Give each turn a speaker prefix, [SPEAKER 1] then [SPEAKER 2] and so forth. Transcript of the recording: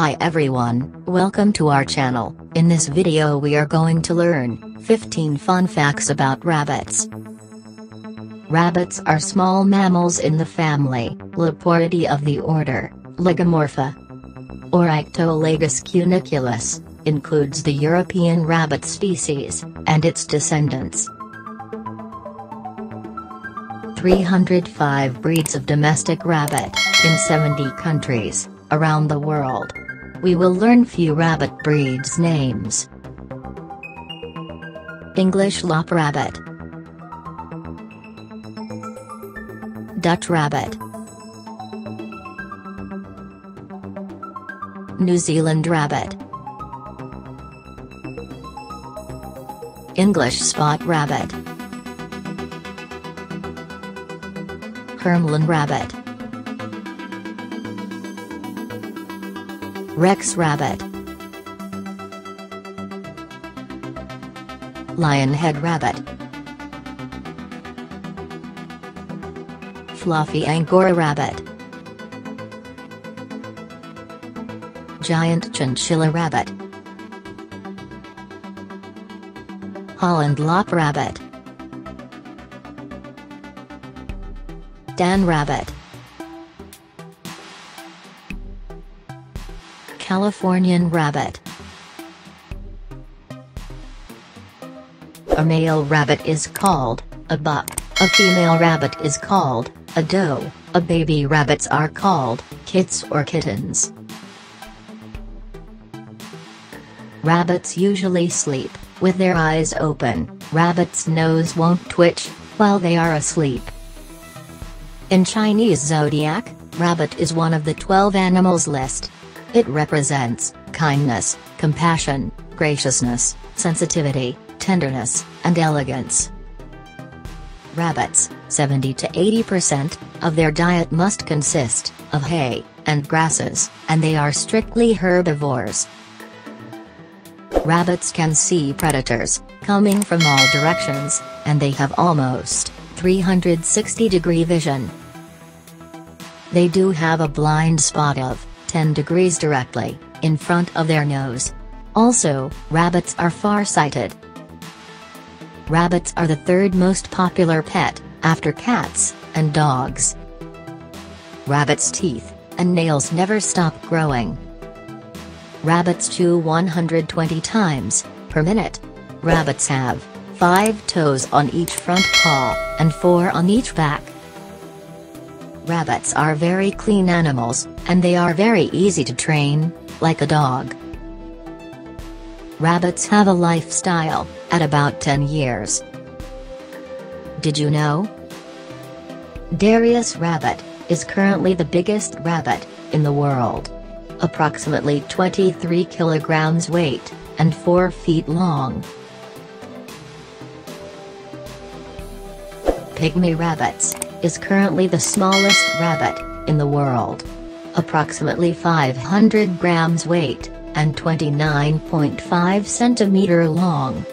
[SPEAKER 1] Hi everyone, welcome to our channel. In this video we are going to learn 15 fun facts about rabbits. Rabbits are small mammals in the family, Leporidae of the order, Lagomorpha. Oryctolagus cuniculus, includes the European rabbit species, and its descendants. 305 breeds of domestic rabbit, in 70 countries, around the world. We will learn few rabbit breeds names. English Lop Rabbit. Dutch Rabbit. New Zealand Rabbit. English Spot Rabbit. Hermelin Rabbit Rex Rabbit. Lionhead Rabbit. Fluffy Angora Rabbit. Giant Chinchilla Rabbit. Holland Lop Rabbit. Tan Rabbit Californian Rabbit A male rabbit is called, a buck, a female rabbit is called, a doe, a baby rabbits are called, kits or kittens. Rabbits usually sleep, with their eyes open, rabbit's nose won't twitch, while they are asleep. In Chinese zodiac, rabbit is one of the 12 animals list. It represents kindness, compassion, graciousness, sensitivity, tenderness, and elegance. Rabbits, 70 to 80% of their diet must consist of hay and grasses, and they are strictly herbivores. Rabbits can see predators coming from all directions, and they have almost 360 degree vision. They do have a blind spot of 10 degrees directly in front of their nose. Also, rabbits are far-sighted. Rabbits are the third most popular pet, after cats and dogs. Rabbits' teeth and nails never stop growing. Rabbits chew 120 times per minute. Rabbits have 5 toes on each front paw, and 4 on each back. Rabbits are very clean animals, and they are very easy to train, like a dog. Rabbits have a lifestyle, at about 10 years. Did you know? Darius rabbit, is currently the biggest rabbit, in the world. Approximately 23 kilograms weight, and 4 feet long. Pygmy rabbits, is currently the smallest rabbit, in the world. Approximately 500 grams weight, and 29.5 centimeter long.